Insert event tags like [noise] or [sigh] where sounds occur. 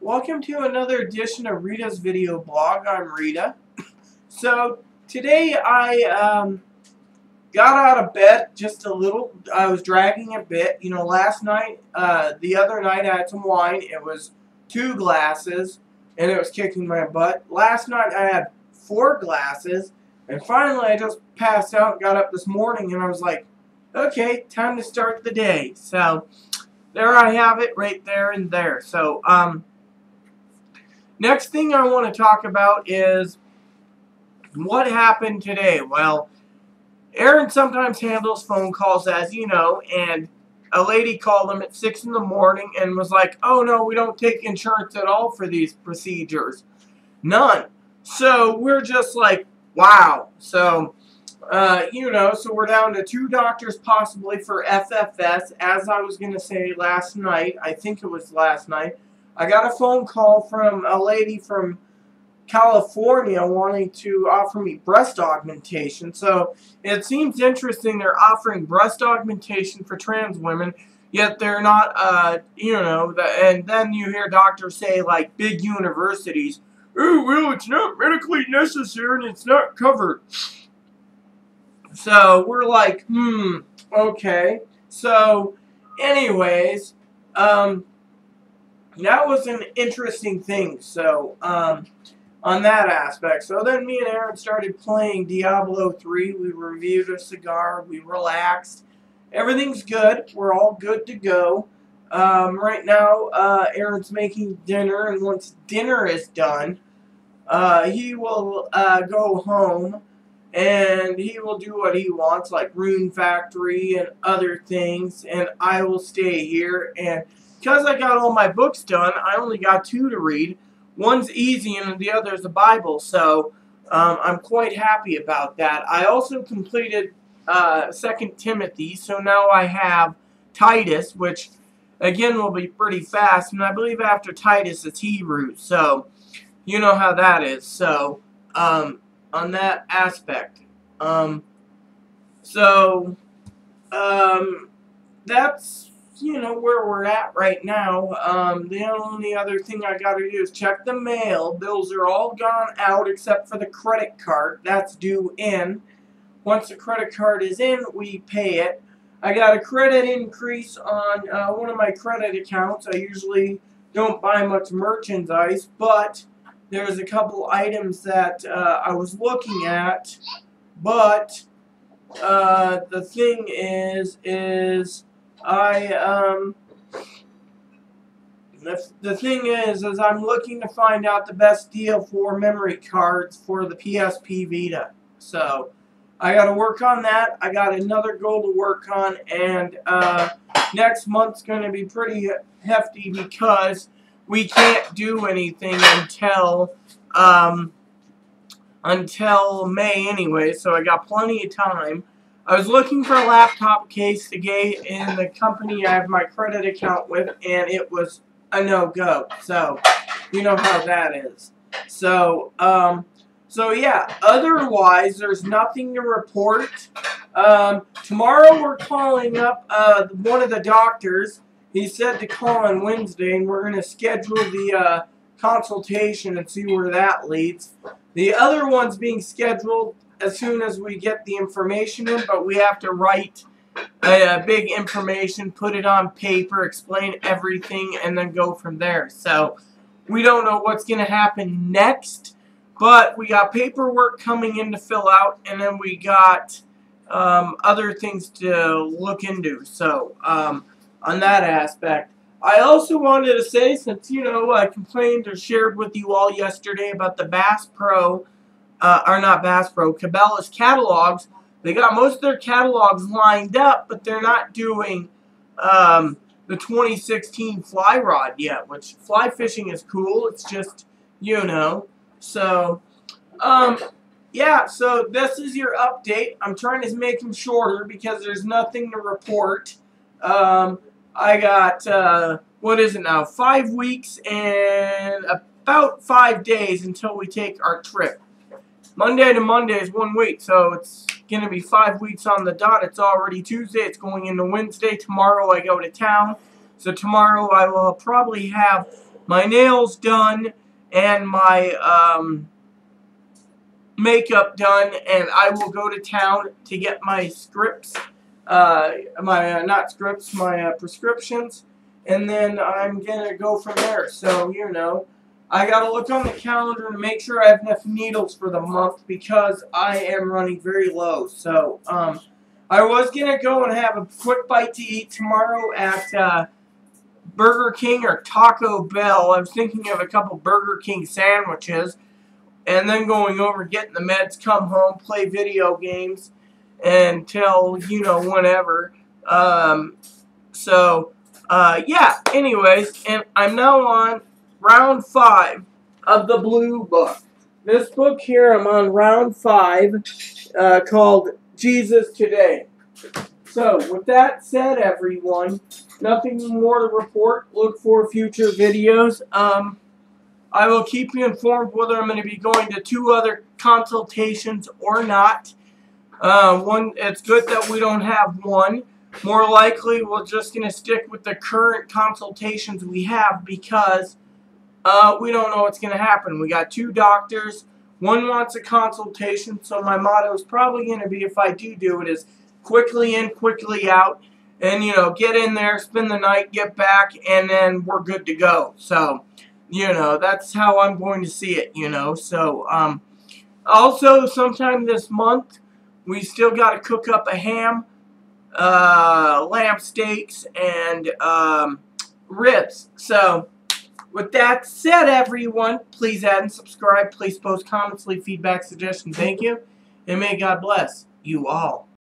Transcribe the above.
Welcome to another edition of Rita's Video Blog. I'm Rita. [coughs] So, today I um, got out of bed just a little. I was dragging a bit. You know, last night, uh, the other night I had some wine. It was two glasses, and it was kicking my butt. Last night I had four glasses, and finally I just passed out, got up this morning, and I was like, okay, time to start the day. So, there I have it right there and there. So, um, next thing I want to talk about is what happened today. Well, Aaron sometimes handles phone calls, as you know, and a lady called him at 6 in the morning and was like, oh no, we don't take insurance at all for these procedures. None. So we're just like, wow. So, uh, you know, so we're down to two doctors possibly for FFS. As I was going to say last night, I think it was last night, I got a phone call from a lady from California wanting to offer me breast augmentation. So it seems interesting they're offering breast augmentation for trans women, yet they're not, uh, you know, the, and then you hear doctors say, like, big universities, oh, well, it's not medically necessary and it's not covered. So we're like, hmm, okay. So, anyways, um, that was an interesting thing. So, um, on that aspect. So then me and Aaron started playing Diablo 3. We reviewed a cigar. We relaxed. Everything's good. We're all good to go. Um, right now, uh, Aaron's making dinner, and once dinner is done, uh, he will uh, go home and he will do what he wants, like Rune Factory and other things, and I will stay here. And because I got all my books done, I only got two to read. One's easy and the other is the Bible, so um, I'm quite happy about that. I also completed uh, Second Timothy, so now I have Titus, which again will be pretty fast, and I believe after Titus it's Hebrews, so you know how that is. So um, on that aspect, um, so um, that's you know, where we're at right now. Um, the only other thing I got to do is check the mail. Bills are all gone out except for the credit card. That's due in. Once the credit card is in, we pay it. I got a credit increase on uh, one of my credit accounts. I usually don't buy much merchandise, but there's a couple items that uh, I was looking at. But uh, the thing is, is I, um, the, the thing is, is I'm looking to find out the best deal for memory cards for the PSP Vita. So, I got to work on that. I got another goal to work on, and uh, next month's going to be pretty hefty because we can't do anything until um, until May anyway. So I got plenty of time. I was looking for a laptop case to get in the company I have my credit account with, and it was a no-go. So, you know how that is. So, um, so yeah, otherwise, there's nothing to report. Um, tomorrow we're calling up uh, one of the doctors. He said to call on Wednesday, and we're going to schedule the uh, consultation and see where that leads. The other one's being scheduled as soon as we get the information in, but we have to write a, a, big information, put it on paper, explain everything, and then go from there. So we don't know what's going to happen next, but we got paperwork coming in to fill out, and then we got um, other things to look into. So um, on that aspect. I also wanted to say, since, you know, I complained or shared with you all yesterday about the Bass Pro uh, are not Bass Pro, Cabela's catalogs. They got most of their catalogs lined up, but they're not doing um, the 2016 fly rod yet, which fly fishing is cool. It's just, you know. So, um, yeah, so this is your update. I'm trying to make them shorter because there's nothing to report. Um, I got, uh, what is it now, five weeks and about five days until we take our trip. Monday to Monday is one week, so it's going to be five weeks on the dot. It's already Tuesday. It's going into Wednesday. Tomorrow I go to town. So tomorrow I will probably have my nails done and my um, makeup done, and I will go to town to get my scripts, uh, my uh, not scripts, my uh, prescriptions, and then I'm gonna go from there. So you know, I gotta look on the calendar to make sure I have enough needles for the month because I am running very low. So um, I was gonna go and have a quick bite to eat tomorrow at. Uh, Burger King or Taco Bell. I was thinking of a couple Burger King sandwiches and then going over, getting the meds, come home, play video games until, you know, whenever. Um, so, uh, yeah, anyways, and I'm now on round five of the blue book. This book here, I'm on round five, uh, called Jesus Today. So, with that said, everyone, nothing more to report. Look for future videos. Um, I will keep you informed whether I'm going to be going to two other consultations or not. Uh, one, it's good that we don't have one. More likely, we're just going to stick with the current consultations we have because uh, we don't know what's going to happen. We got two doctors. One wants a consultation, so my motto is probably going to be, if I do do it, is quickly in, quickly out and you know get in there spend the night get back and then we're good to go so you know that's how i'm going to see it you know so um also sometime this month we still got to cook up a ham uh lamb steaks and um ribs so with that said everyone please add and subscribe. Please post comments leave feedback suggestions. Thank you and may god bless you all